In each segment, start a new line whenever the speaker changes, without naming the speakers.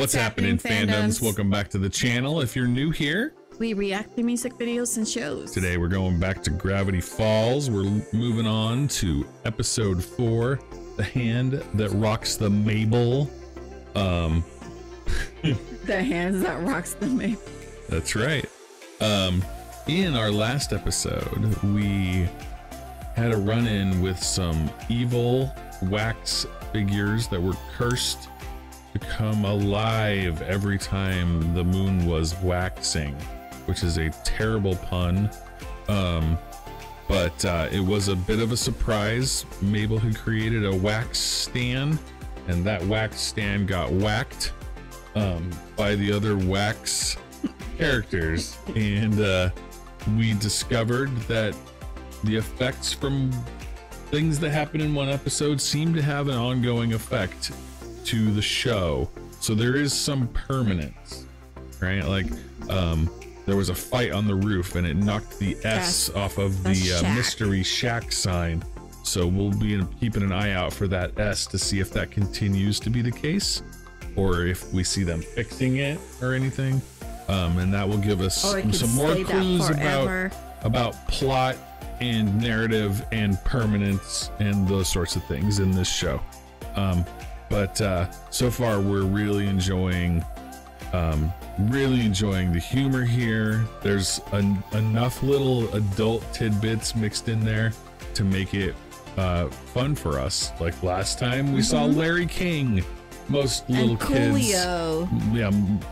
What's, happening, fandoms? Welcome back to the channel. If you're new here,
We react to music videos and shows.
today we're going back to Gravity Falls. We're moving on to episode four, The Hand That Rocks the Mabel. Um,
The hands that rocks the Mabel.
That's right. Um, in our last episode, we had a run in with some evil wax figures that were cursed to come alive every time the moon was waxing, which is a terrible pun. Um, but uh, it was a bit of a surprise. Mabel had created a wax stand, and that wax stand got whacked um, by the other wax characters, and uh, we discovered that the effects from things that happen in one episode seem to have an ongoing effect to the show. So there is some permanence, right? Like, um, there was a fight on the roof, and it knocked the S
Yes,
off of
the
the uh, mystery shack sign. So we'll be keeping an eye out for that S to see if that continues to be the case, or if we see them fixing it or anything. Um, and that will give us some more clues about about plot and narrative and permanence and those sorts of things in this show. Um, but uh, so far, we're really enjoying, um, really enjoying the humor here. There's en- enough little adult tidbits mixed in there to make it uh, fun for us. Like last time, we saw Larry King. Most little
Mm-hmm.
kids, yeah,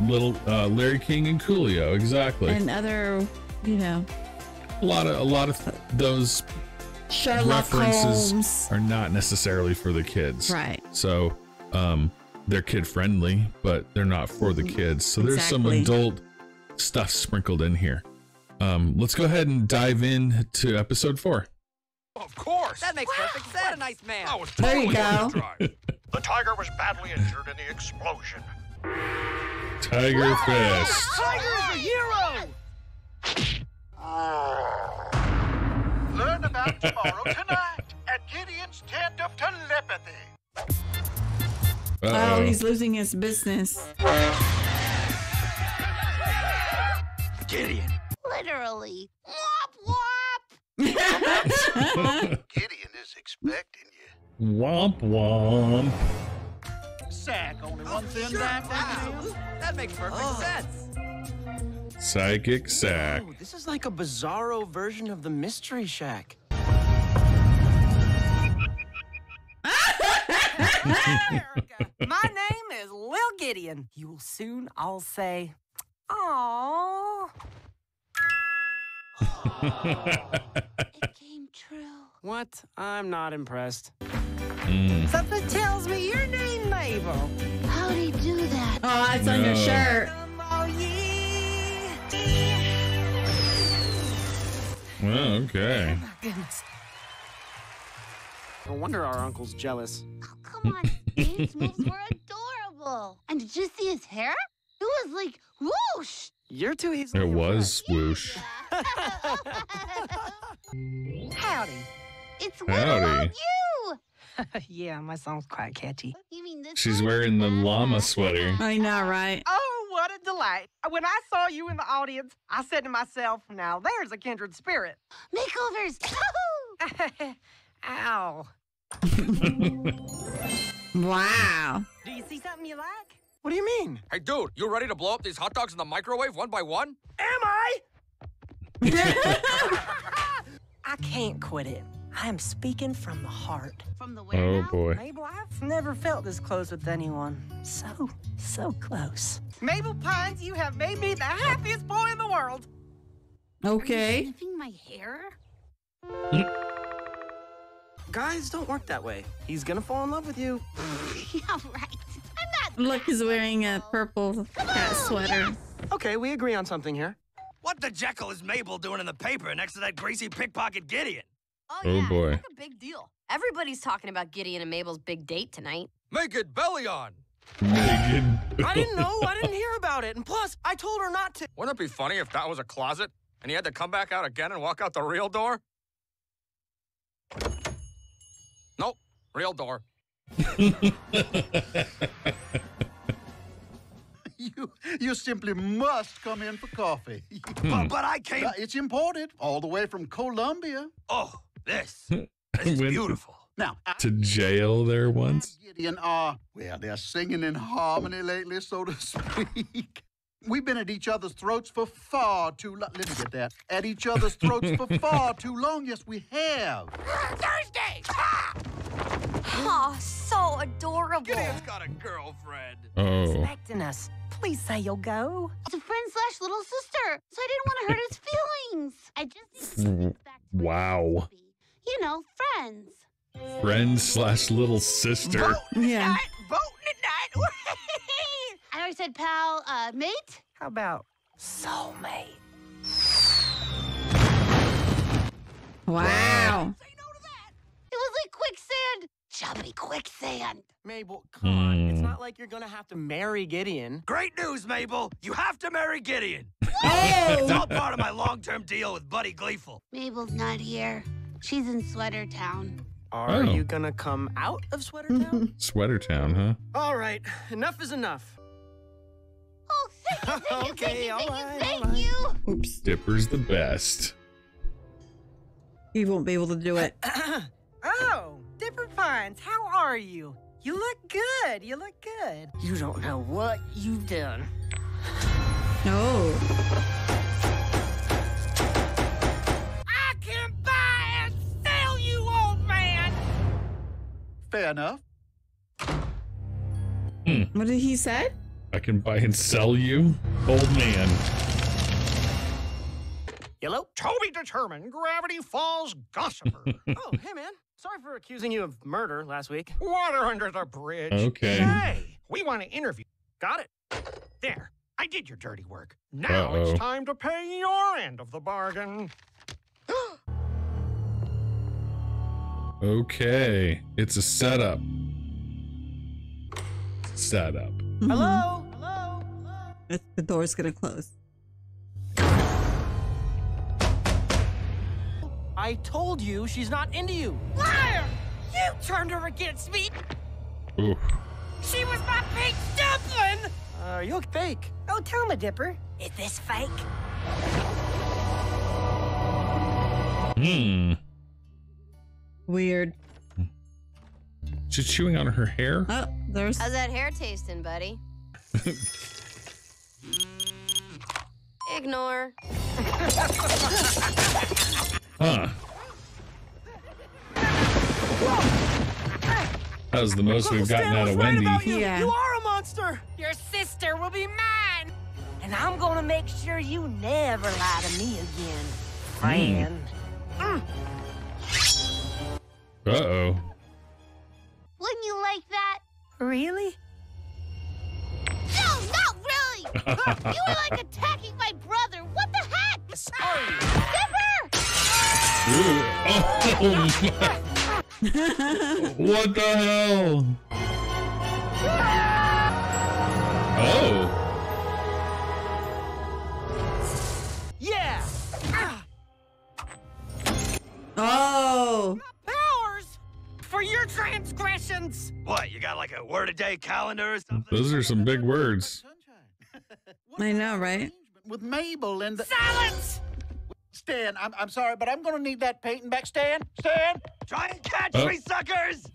little uh, Larry King and Coolio, exactly
and other, you know,
a lot of a lot of those
Sherlock
references
Holmes.
are not necessarily for the kids
Right.
so um they're kid friendly but they're not for the kids so there's some adult stuff sprinkled in here um let's go ahead and dive in to episode four
Of course.
That makes perfect sense. What a nice man.
I was
There you go.
the.
The tiger was badly injured in the explosion.
tiger fist
Tiger is a hero.
Learn about tomorrow tonight at Gideon's Tent of Telepathy.
Oh,
Uh-oh.
he's losing his business.
Gideon.
Literally. Wop wop.
Gideon is expecting you.
womp womp
Sack only one oh, thin
Wow. That makes perfect oh. sense.
psychic sack
Oh, this is like a bizarro version of the Mystery Shack.
America. My name is Lil Gideon. You will soon all say, "Aww."
It came true.
What? I'm not impressed.
Mm.
Something tells me your name, Mabel.
How'd he do that?
Oh, it's on your shirt.
Well, yeah.
oh, okay
My goodness.
No wonder our uncle's jealous.
Oh, come on. Dave's moves were adorable. And did you see his hair? It was like whoosh.
You're too easily
it was swoosh
Howdy.
It's
Howdy.
little you.
yeah, my song's quite catchy.
You mean this?
she's wearing the llama sweater
I know, right?
Oh, what a delight. When I saw you in the audience, I said to myself, now there's a kindred spirit.
Makeovers.
Ow.
Wow.
Do you see something you like?
What do you mean?
Hey, dude, you ready to blow up these hot dogs in the microwave one by one?
Am I? I can't quit it. I am speaking from the heart.
From the where
oh
now?
boy
Mabel, I've never felt this close with anyone. So, so close. Mabel Pines, you have made me the happiest boy in the world.
Okay.
Sniffing my hair?
Guys don't work that way. He's gonna fall in love with you.
yeah, right. I'm not.
Look, he's wearing a purple cat sweater.
Okay, we agree on something here.
What the Jekyll is Mabel doing in the paper next to that greasy pickpocket Gideon?
Oh, oh
yeah,
boy.
It's like a big deal. Everybody's talking about Gideon and Mabel's big date tonight.
Make it belly on.
Megan.
I didn't know. I didn't hear about it. And plus, I told her not to.
Wouldn't it be funny if that was a closet and he had to come back out again and walk out the real door? Nope, real door.
you, you simply must come in for coffee.
Hmm.
But, but I came.
Uh, it's imported all the way from Colombia.
Oh, this. This is
Went
beautiful.
Now,
to jail there once.
Gideon are, well, they're singing in harmony lately, so to speak. We've been at each other's throats for far too long. Let me get that. At each other's throats for far too long. Yes, we have.
Thursday!
Oh, so adorable.
Gideon's got a girlfriend.
Oh,
Expecting us. Please say you'll go.
It's a friend slash little sister, so I didn't want to hurt his feelings. I just need to back to
Wow.
used to be. You know, friends.
friend slash little sister.
Yeah.
Voting at night.
I already said pal, uh, mate.
How about soulmate?
Wow.
It was like quicksand. Chubby quicksand.
Mabel, come on. It's
Hmm.
not like you're gonna have to marry Gideon.
Great news, Mabel. You have to marry Gideon. It's all part of my long-term deal with Buddy Gleeful.
Mabel's not here. She's in Sweater Town.
Are
Oh.
you gonna come out of Sweater Town?
Sweater Town, huh?
all right, enough is enough.
Oh, thank you, thank you,
Okay,
thank you, thank
right,
you, thank
all right.
you.
Oops.
Dipper's the best.
He won't be able to do it.
oh, Dipper Pines, how are you? You look good. You look good. You don't know what you've done.
No.
I can buy and sell you, old man.
Fair enough. Hmm.
What did he say?
I can buy and sell you, old man.
Yellow?
Toby determined Gravity Falls gossiper.
Oh, hey man. Sorry for accusing you of murder last week.
Water under the bridge.
Okay.
Hey, we want to interview.
Got it.
There, I did your dirty work. Now
Uh-oh.
it's time to pay your end of the bargain.
Okay, it's a setup. Setup.
Hello? Hello?
The- The door's gonna close.
I told you she's not into you.
Liar! You turned her against me.
Ooh.
She was my pink dumpling.
Uh, you look fake.
Oh, tell me, Dipper. Is this fake?
Hmm.
Weird.
She's chewing on her hair.
Oh, there's.
How's that hair tasting, buddy? Ignore.
Huh. That was the most we've gotten
Stan
out of
right
Wendy.
about you.
Yeah.
You are a monster.
Your sister will be mine. And I'm gonna make sure you never lie to me again, friend.
Uh oh.
Wouldn't you like that?
Really?
No, not really. you were like attacking
Oh my. what the hell? Oh.
Yeah. Ah,
Oh.
Powers for your transgressions.
What, you got like a word a day calendar or something?
Those are some big words.
I know, right?
With Mabel and the...
Silence!
Stan, I'm, I'm sorry, but I'm gonna need that painting back. Stan, Stan.
Try and catch
Oh.
me, suckers!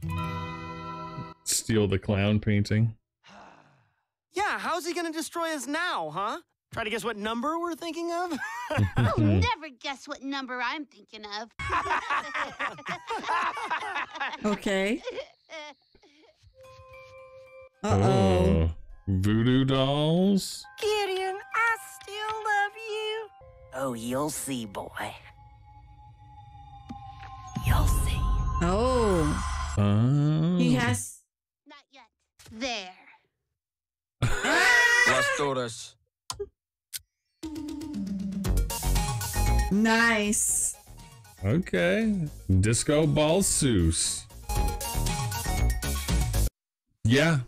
Steal the clown painting.
Yeah, how's he gonna destroy us now, huh? Try to guess what number we're thinking of?
You'll never guess what number I'm thinking of.
Okay. Uh oh.
Voodoo dolls.
Gideon, Oh, you'll see, boy. You'll see.
Oh.
Oh.
He has.
Not yet. There.
Let's do this.
Nice.
Okay. Disco Ball Seuss. Yeah.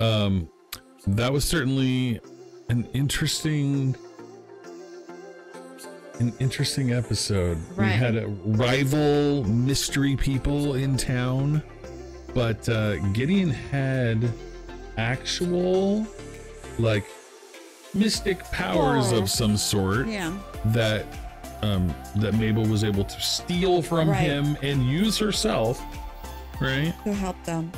Um that was certainly an interesting an interesting episode. We had a rival mystery people in town, but uh Gideon had actual like mystic powers
Oh.
of some sort
Yeah.
that um that Mabel was able to steal from
Right.
him and use herself, right?
To help them.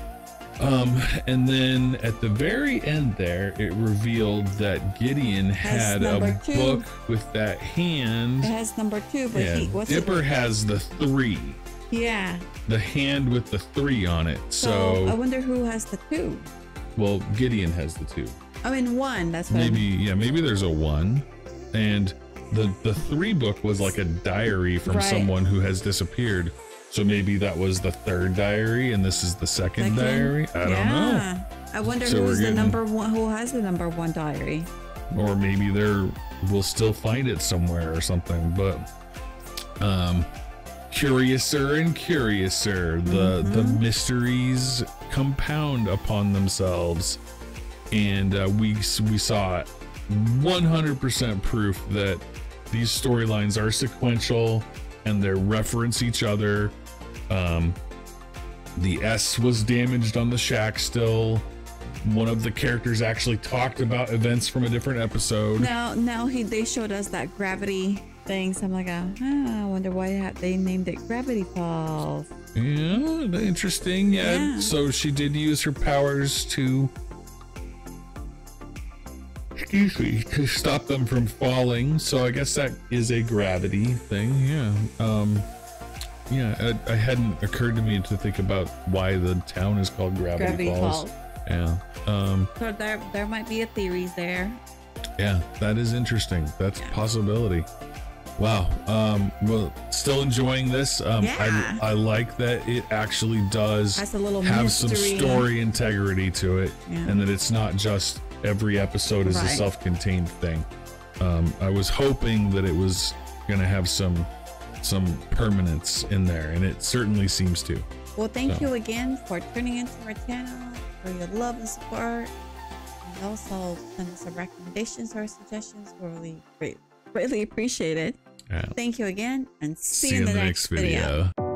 Um, and then at the very end there, it revealed that Gideon had a
two.
book with that hand.
It has number two, but he what's
Dipper
it?
has the three,
Yeah.
the hand with the three on it.
So, I wonder who has the two.
well, Gideon has the two.
I mean one. That's what
Maybe, yeah, maybe there's a one, and the the three book was like a diary from
Right.
someone who has disappeared. So maybe that was the third diary, and this is the second
Second?
diary. I don't know.
I wonder
So
who's the number one. Who has the number one diary?
or maybe there we'll still find it somewhere or something but um curiouser and curiouser the the
Mm-hmm.
mysteries compound upon themselves and uh, we we saw 100% proof that these storylines are sequential and they reference each other um the s was damaged on the shack still one of the characters actually talked about events from a different episode.
Now, now he they showed us that gravity thing. So I'm like, ah, I wonder why they named it Gravity Falls.
Yeah, interesting. Yeah.
Yeah.
So she did use her powers to me to stop them from falling. So I guess that is a gravity thing. Yeah. Um. Yeah, I, it hadn't occurred to me to think about why the town is called Gravity,
Gravity
Falls.
Falls.
Yeah. Um.
So there, there might be a theories there.
Yeah, that is interesting. That's a
Yeah.
possibility. Wow. Um, well, still enjoying this. Um,
Yeah.
I, I like that it actually does
a little
have
mystery.
some story integrity to it,
Yeah.
and that it's not just every episode is a self-contained thing. Um, I was hoping that it was gonna have some some permanence in there, and it certainly seems to.
Well, thank
So.
you again for tuning into our channel, for your love and support. And also send us some recommendations or suggestions. We really great, greatly appreciate it.
Yeah.
Thank you again and see, you in the next video.
video.